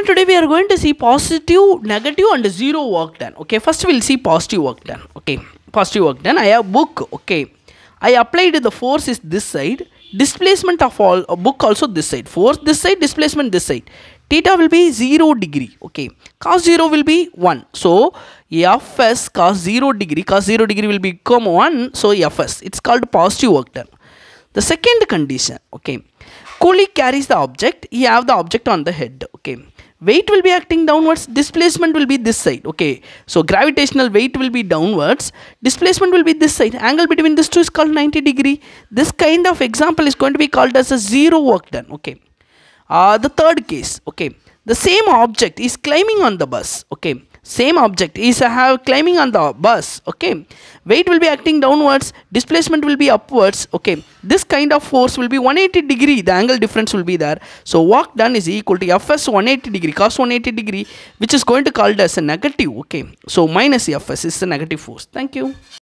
Then today we are going to see positive, negative and zero work done. Okay, first we'll see positive work done. Okay, positive work done. I have book. Okay, I applied the force is this side. Displacement of all uh, book also this side. Force this side, displacement this side. Theta will be 0 degree. Okay, cos 0 will be 1. So Fs cos 0 degree, cos 0 degree will become 1. So Fs, it's called positive work done. The second condition, okay, Coolie carries the object, he have the object on the head, okay. Weight will be acting downwards, displacement will be this side, okay. So gravitational weight will be downwards, displacement will be this side, angle between these two is called 90 degree. This kind of example is going to be called as a zero work done, okay. Uh, the third case, okay, the same object is climbing on the bus, okay. Same object is uh, have climbing on the bus okay. Weight will be acting downwards displacement will be upwards okay. This kind of force will be 180 degree the angle difference will be there. So work done is equal to fs 180 degree cos 180 degree which is going to called as a negative okay. So minus fs is the negative force. Thank you